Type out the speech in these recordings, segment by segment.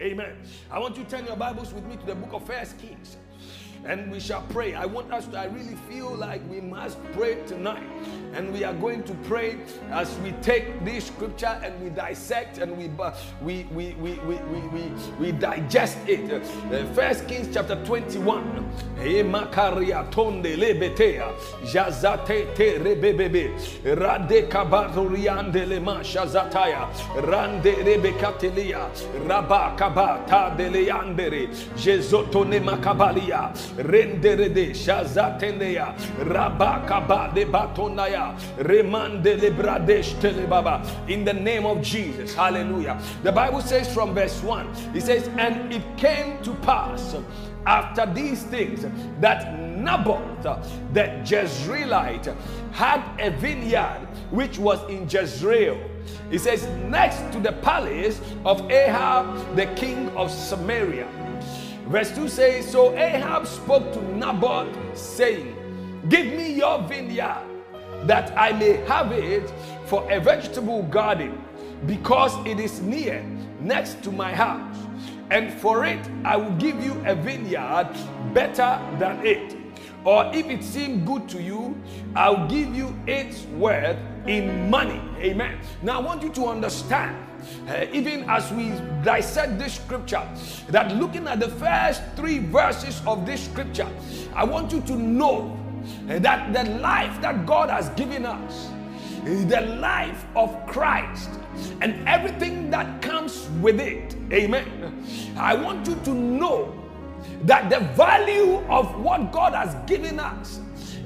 Amen. I want you to turn your Bibles with me to the book of First Kings and we shall pray. I want us to, I really feel like we must pray tonight. And we are going to pray as we take this scripture and we dissect and we we we we we we, we, we digest it. Uh, First Kings chapter 21. Makaria tonde lebetea jazate te rebebebe rade kabatoriande le shazataya rande rebekatelia raba kabata de leandere makabalia renderede shazatenea rabakaba de batonaya remande bradesh telebaba in the name of Jesus hallelujah. The bible says from verse 1 it says and it came to pass after these things that Naboth the Jezreelite had a vineyard which was in Jezreel. It says next to the palace of Ahab the king of Samaria Verse 2 says, So Ahab spoke to Naboth, saying, Give me your vineyard, that I may have it for a vegetable garden, because it is near, next to my house. And for it I will give you a vineyard better than it. Or if it seemed good to you, I'll give you its worth in money. Amen. Now I want you to understand uh, even as we dissect this scripture, that looking at the first three verses of this scripture, I want you to know uh, that the life that God has given us, is the life of Christ, and everything that comes with it. Amen. I want you to know that the value of what God has given us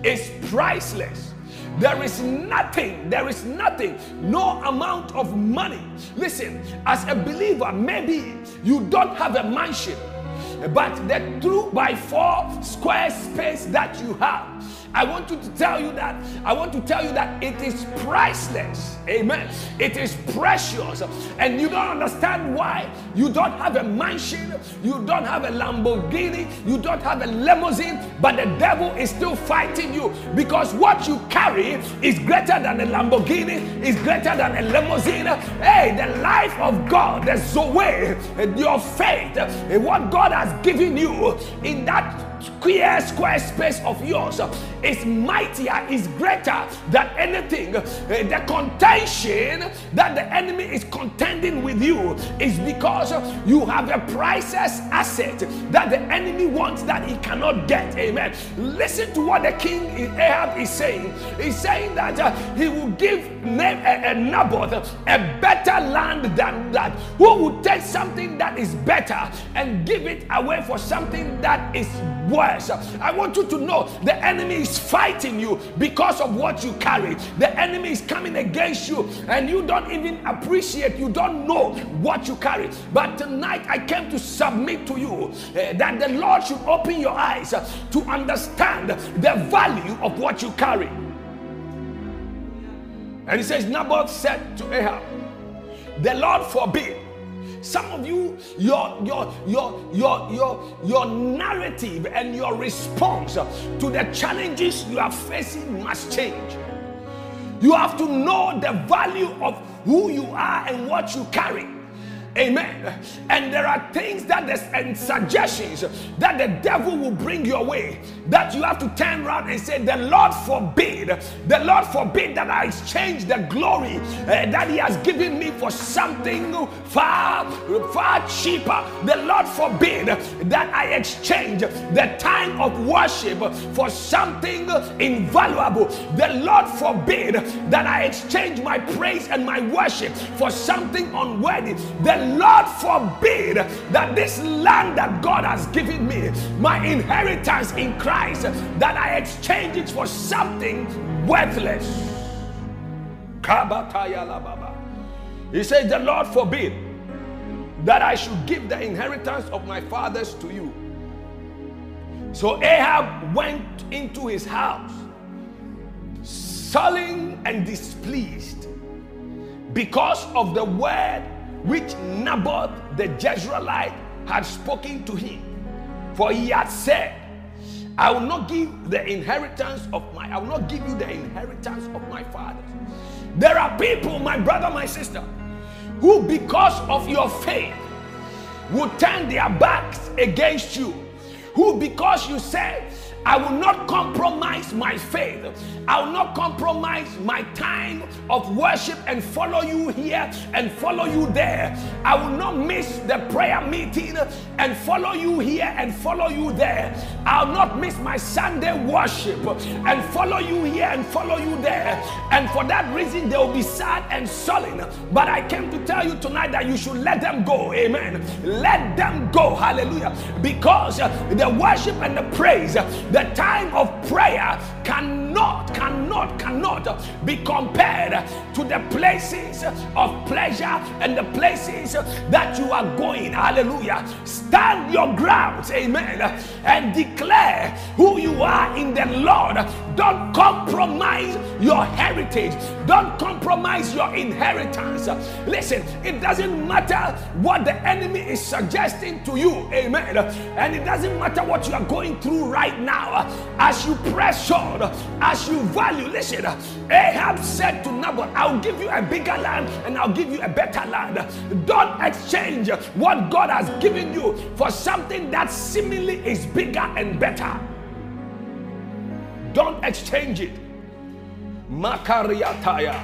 is priceless. There is nothing, there is nothing, no amount of money. Listen, as a believer, maybe you don't have a mansion, but the two by four square space that you have I want you to tell you that. I want to tell you that it is priceless. Amen. It is precious. And you don't understand why. You don't have a mansion, you don't have a Lamborghini, you don't have a limousine, but the devil is still fighting you because what you carry is greater than a Lamborghini, is greater than a limousine. Hey, the life of God, the Zoe, your faith, what God has given you in that square square space of yours is mightier is greater than anything. Uh, the contention that the enemy is contending with you is because you have a priceless asset that the enemy wants that he cannot get. Amen. Listen to what the king ahab is saying. He's saying that uh, he will give a, a uh, uh, naboth a better land than that. Who would take something that is better and give it away for something that is worse. I want you to know the enemy is fighting you because of what you carry. The enemy is coming against you, and you don't even appreciate, you don't know what you carry. But tonight, I came to submit to you uh, that the Lord should open your eyes uh, to understand the value of what you carry. And he says, Naboth said to Ahab, The Lord forbid some of you, your your your your your your narrative and your response to the challenges you are facing must change. You have to know the value of who you are and what you carry. Amen. And there are things that there's and suggestions that the devil will bring your way that you have to turn around and say, The Lord forbid, the Lord forbid that I exchange the glory uh, that He has given me for something far, far cheaper. The Lord forbid that I exchange the time of worship for something invaluable. The Lord forbid that I exchange my praise and my worship for something unworthy. The Lord forbid that this land that God has given me, my inheritance in Christ, that I exchange it for something worthless. He says, The Lord forbid that I should give the inheritance of my fathers to you. So Ahab went into his house, sullen and displeased because of the word which Naboth the Jezreelite had spoken to him. For he had said, I will not give the inheritance of my, I will not give you the inheritance of my fathers. There are people, my brother, my sister, who because of your faith, will turn their backs against you. Who, because you said, I will not compromise my faith. I will not compromise my time of worship and follow you here and follow you there. I will not miss the prayer meeting and follow you here and follow you there. I'll not miss my Sunday worship and follow you here and follow you there. And for that reason, they will be sad and sullen. But I came to tell you tonight that you should let them go. Amen. Let them go. Hallelujah. Because the worship and the praise, the time of prayer can cannot, cannot, cannot be compared to the places of pleasure and the places that you are going. Hallelujah. Stand your grounds, amen, and declare who you are in the Lord. Don't compromise your heritage, don't compromise your inheritance. Listen, it doesn't matter what the enemy is suggesting to you, amen, and it doesn't matter what you are going through right now as you press on, as you value. Listen, Ahab said to Naboth, I'll give you a bigger land and I'll give you a better land. Don't exchange what God has given you for something that seemingly is bigger and better. Don't exchange it. Makariataya.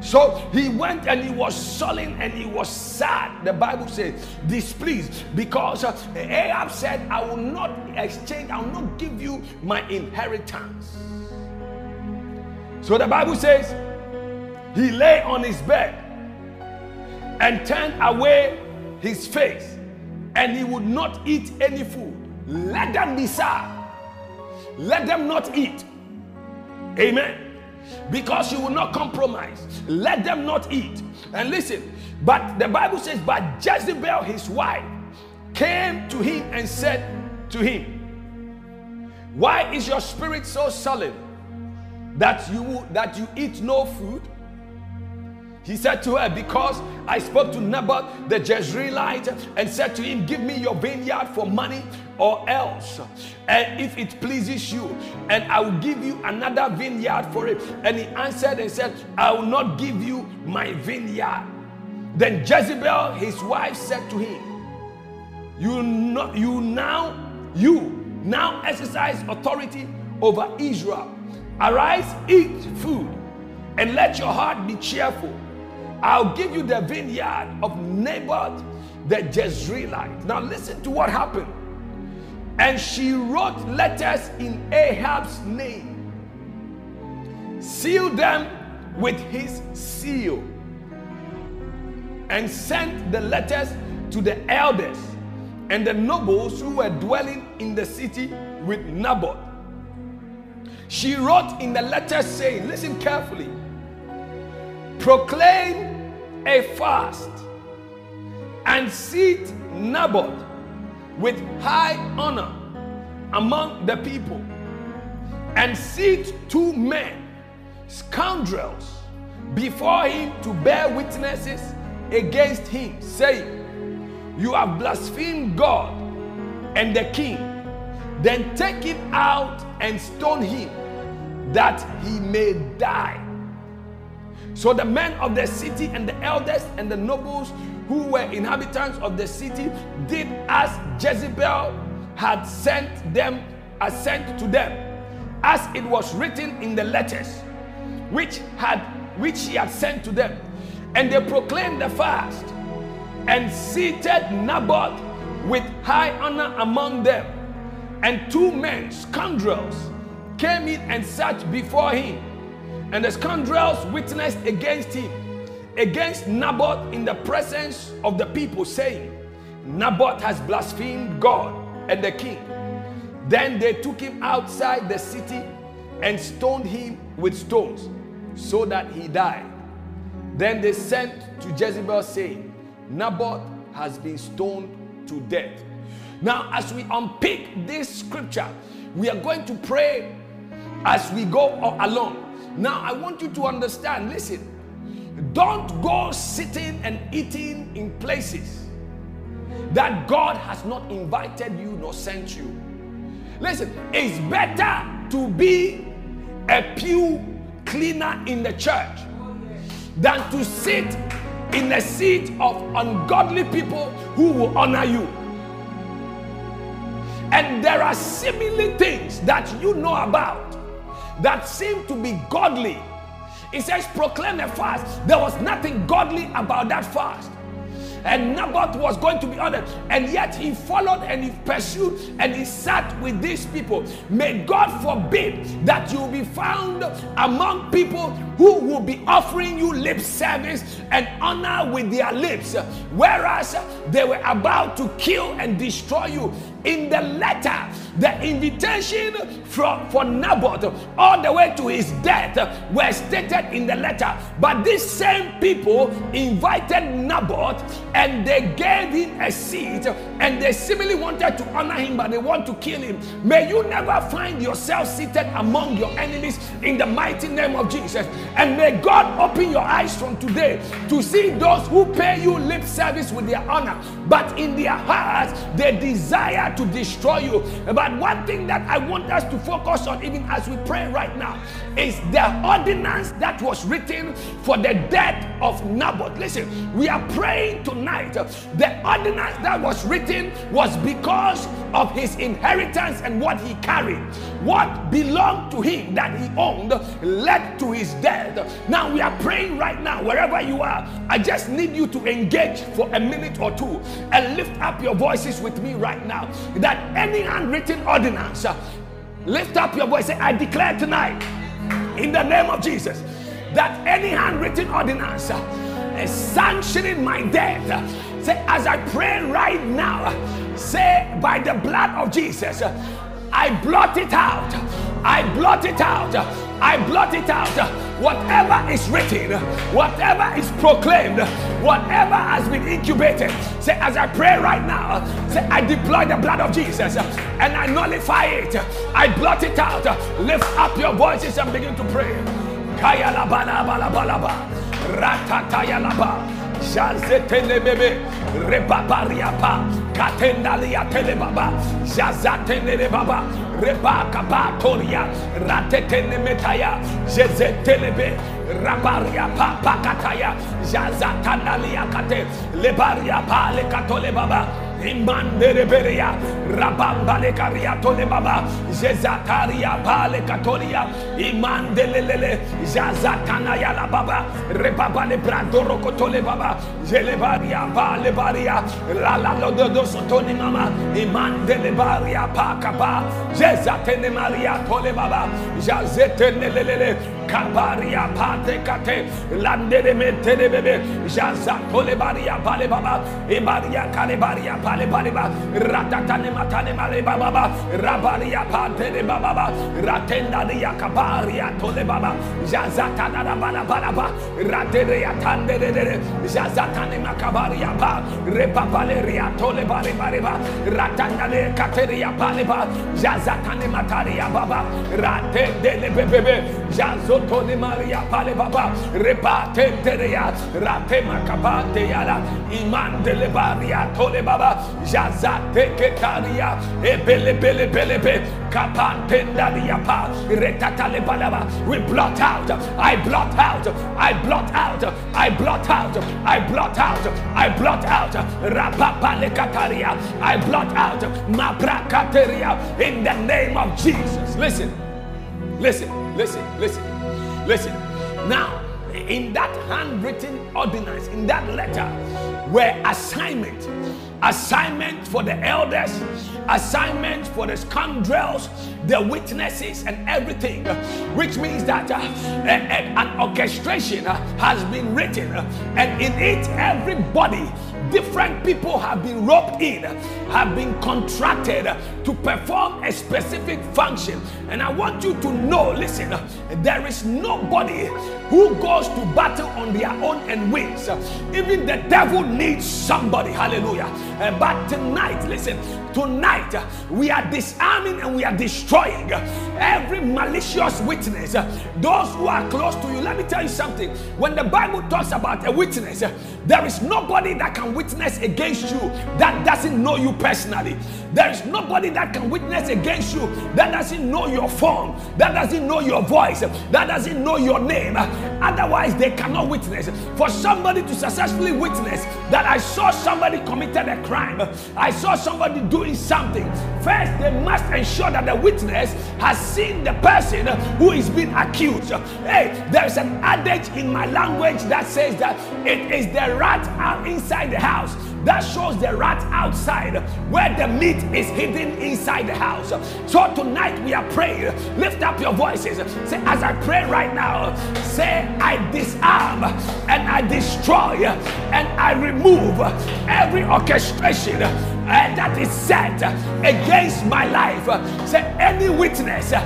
So he went and he was sullen and he was sad. The Bible says, displeased because uh, Ahab said, I will not exchange, I will not give you my inheritance. So the Bible says, he lay on his bed and turned away his face and he would not eat any food. Let them be sad. Let them not eat. Amen because you will not compromise. Let them not eat. And listen, but the Bible says, but Jezebel, his wife, came to him and said to him, Why is your spirit so sullen that you that you eat no food? He said to her, Because I spoke to Naboth the Jezreelite and said to him, Give me your vineyard for money or else. And if it pleases you, and I will give you another vineyard for it. And he answered and said, I will not give you my vineyard. Then Jezebel, his wife, said to him, You not you now, you now exercise authority over Israel. Arise, eat food, and let your heart be cheerful I'll give you the vineyard of Naboth the Jezreelite. Now, listen to what happened. And she wrote letters in Ahab's name, sealed them with his seal, and sent the letters to the elders and the nobles who were dwelling in the city with Naboth. She wrote in the letter saying, Listen carefully proclaim a fast and seat Naboth with high honor among the people and seat two men, scoundrels, before him to bear witnesses against him, saying, You have blasphemed God and the king. Then take him out and stone him that he may die. So the men of the city and the elders and the nobles who were inhabitants of the city did as Jezebel had sent them, as sent to them, as it was written in the letters which had which she had sent to them. And they proclaimed the fast and seated Naboth with high honor among them. And two men, scoundrels, came in and sat before him and the scoundrels witnessed against him, against Naboth in the presence of the people, saying, Naboth has blasphemed God and the king. Then they took him outside the city and stoned him with stones so that he died. Then they sent to Jezebel, saying, Naboth has been stoned to death. Now, as we unpick this scripture, we are going to pray as we go along. Now, I want you to understand listen, don't go sitting and eating in places that God has not invited you nor sent you. Listen, it's better to be a pew cleaner in the church than to sit in a seat of ungodly people who will honor you. And there are similar things that you know about that seemed to be godly. It says, proclaim a fast. There was nothing godly about that fast and Naboth was going to be honored, and yet he followed and he pursued and he sat with these people. May God forbid that you be found among people who will be offering you lip service and honor with their lips, whereas they were about to kill and destroy you. In the letter, the invitation from, for Naboth all the way to his death were stated in the letter. But these same people invited Naboth and they gave him a seat and they seemingly wanted to honor him, but they want to kill him. May you never find yourself seated among your enemies in the mighty name of Jesus. And may God open your eyes from today to see those who pay you lip service with their honor, but in their hearts they desire to destroy you. But one thing that I want us to focus on, even as we pray right now, is the ordinance that was written for the death of Naboth. Listen, we are praying tonight. The ordinance that was written was because of his inheritance and what he carried. What belonged to him that he owned led to his death. Now we are praying right now, wherever you are. I just need you to engage for a minute or two and lift up your voices with me right now. That any handwritten ordinance, uh, lift up your voice. Say, I declare tonight, in the name of Jesus, that any handwritten ordinance uh, is sanctioning my death. Say, as I pray right now, say, by the blood of Jesus, I blot it out. I blot it out. I blot it out. Whatever is written, whatever is proclaimed, whatever has been incubated. Say, as I pray right now, say, I deploy the blood of Jesus and I nullify it. I blot it out. Lift up your voices and begin to pray. Kaya la bala bala ba ratataya laba jazetele bebe rebabaria pa katendalia tele baba jazatele baba rebaka pa toria ratetene metaya jezetele be rabaria pa pakataya jazatanalia kate lebaria pa le katole baba Imandere beria, rabamba caria tole baba, zezataria pale katolia, imandelele, jazatana ya la baba, rebaba le brandoro kotole baba, zelebaria pale baria, la la lo do do sotoni mama, imandele baria pa kapa, zezatene maria tole baba, jazetene lelele, kabaria pate kate, landere metene bebe, jazatole baria pale baba, ibaria kale baria pa pale pale ba ratatane matane male baba ba rabaria pante baba ba ratenda ya kabaria tole baba jazatana da bala bala ba ratere ya tande de de jazatane makabaria pa repapale ria tole bale bale ba ratanda de kateria pale ba jazatane mataria baba ratende le bebebe jazotone maria pale baba repate teria rate makabate yala imande le baria tole baba Jazate ketaria ebele bele bele be kapantendaria pa retatale balaba. We blot out. I blot out. I blot out. I blot out. I blot out. I blot out. Rapapale kataria. I blot out. Mabra Mabrakateria in the name of Jesus. Listen. Listen. Listen. Listen. Listen. Now in that handwritten ordinance, in that letter, were assignment assignment for the elders, assignment for the scoundrels, the witnesses, and everything, which means that uh, a, a, an orchestration uh, has been written, uh, and in it, everybody different people have been roped in, have been contracted to perform a specific function. And I want you to know listen, there is nobody who goes to battle on their own and wins. Even the devil needs somebody. Hallelujah. Uh, but tonight, listen, tonight uh, we are disarming and we are destroying every malicious witness. Uh, those who are close to you, let me tell you something. When the Bible talks about a witness, There is nobody that can witness against you that doesn't know you personally. There is nobody that can witness against you that doesn't know your form, that doesn't know your voice, that doesn't know your name. Otherwise, they cannot witness. For somebody to successfully witness that I saw somebody committed a crime, I saw somebody doing something, first they must ensure that the witness has seen the person who is being accused. Hey, there's an adage in my language that says that it is the rat inside the house that shows the rat outside where the meat is hidden inside the house. So tonight we are praying. Lift up your voices. Say, as I pray right now, say, I disarm and I destroy and I remove every orchestration uh, that is set against my life. Say, any witness uh,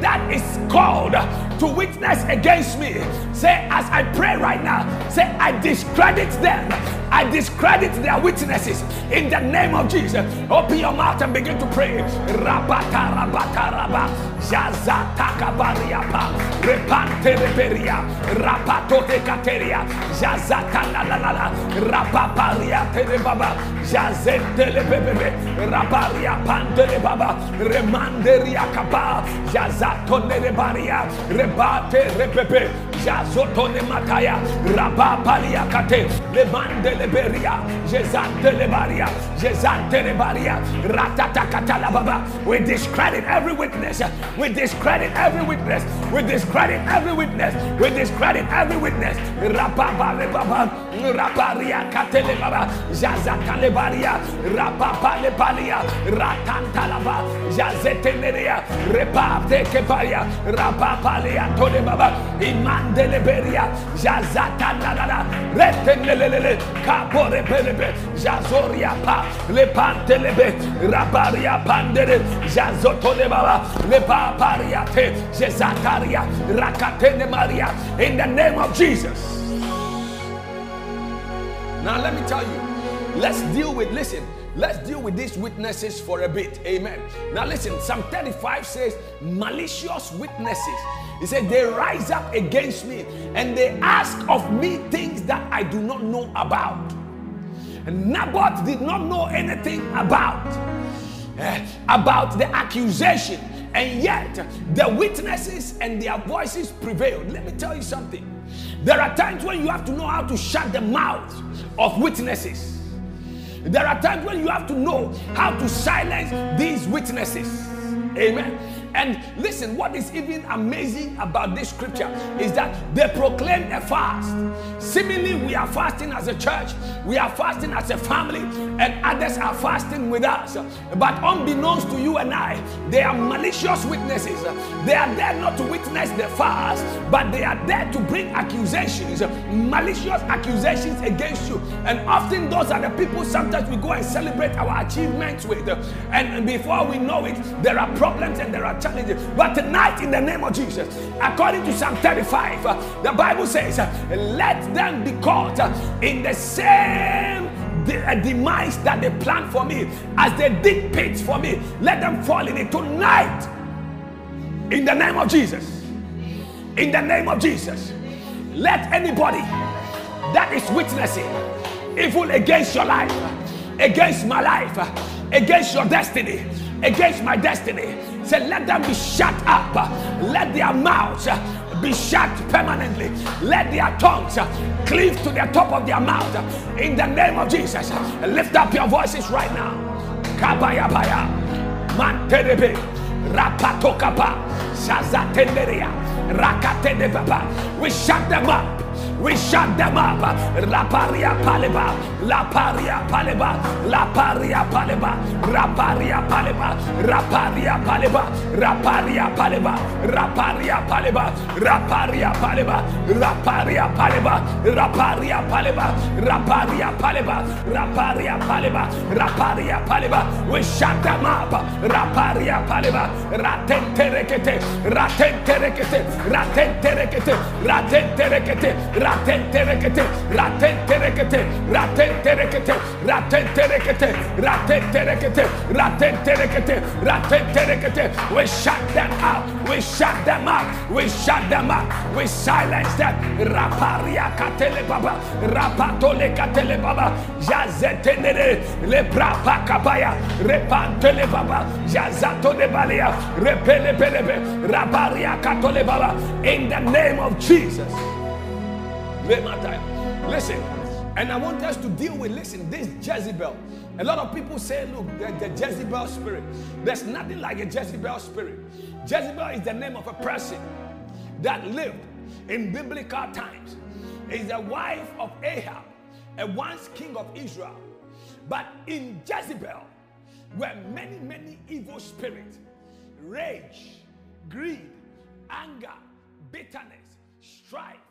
that is called to witness against me. Say, as I pray right now, say, I discredit them. I discredit their witnesses in the name of Jesus. Open your mouth and begin to pray. Rabata, rabata, raba. Repante reperia. Rapato te kateria rapaparia telebaba, jazentele bebebe, raparia pandele baba, remanderia kapa, jazatonele baria, rebate rebebe, jazotone mataya, rapaparia kate, lemandele beria, jezantele baria, jezantele baria, ratatakatalaba. We discredit every witness. We discredit every witness. We discredit every witness. We discredit every witness rabaria katelebara jazakalebaria rapapalebaria ratantalaba jazeteneria repatekebaria rapapalea tolebaba imandeleberia jazatanarara retenelelele kaborebelebe jazoriapa lepantelebe rabaria pandere jazotolebaba lepapariate jezataria rakatene maria in the name of Jesus. Now let me tell you, let's deal with, listen, let's deal with these witnesses for a bit. Amen. Now listen, Psalm 35 says, malicious witnesses. He said, they rise up against me and they ask of me things that I do not know about. And Naboth did not know anything about, eh, about the accusation. And yet, the witnesses and their voices prevailed. Let me tell you something. There are times when you have to know how to shut the mouth of witnesses. There are times when you have to know how to silence these witnesses. Amen. And listen, what is even amazing about this scripture is that they proclaim a fast. Seemingly, we are fasting as a church, we are fasting as a family, and others are fasting with us. But unbeknownst to you and I, they are malicious witnesses. They are there not to witness the fast, but they are there to bring accusations, malicious accusations against you. And often, those are the people sometimes we go and celebrate our achievements with. And before we know it, there are problems and there are challenges. But tonight, in the name of Jesus, according to Psalm 35, uh, the Bible says, Let them be caught uh, in the same de- demise that they plan for me, as they dig pits for me. Let them fall in it tonight. In the name of Jesus. In the name of Jesus. Let anybody that is witnessing evil against your life, against my life, against your destiny, against my destiny, say, let them be shut up. Let their mouths be shut permanently. Let their tongues uh, cleave to the top of their mouth. Uh, in the name of Jesus, uh, lift up your voices right now. Kabaya baya, manterebe, rapatokapa, shazatenderia, rakatende baba. We shut them up. We shut them up. La paria paleba, la paria paleba, la paria paleba, raparia paleba, raparia paleba, raparia paleba, raparia paleba, raparia paleba, raparia paleba, raparia paleba, raparia paleba, raparia paleba, raparia paleba. We shut them up. Raparia paleba, ratenterekete, ratenterekete, ratenterekete, ratenterekete, ratenterekete, ratenterekete, ratenterekete, ratenterekete, ratenterekete, ratenterekete, ratenterekete. We shut them out. We shut them out. We shut them out. We silence them. Raparia katele baba, rapatole katele baba, jazetenere, le brapa kabaya, repantele baba, balia, repele pelebe, raparia katole baba. In the name of Jesus. Listen, and I want us to deal with, listen, this Jezebel. A lot of people say, look, the, the Jezebel spirit. There's nothing like a Jezebel spirit. Jezebel is the name of a person that lived in biblical times. Is the wife of Ahab, a once king of Israel. But in Jezebel were many, many evil spirits rage, greed, anger, bitterness, strife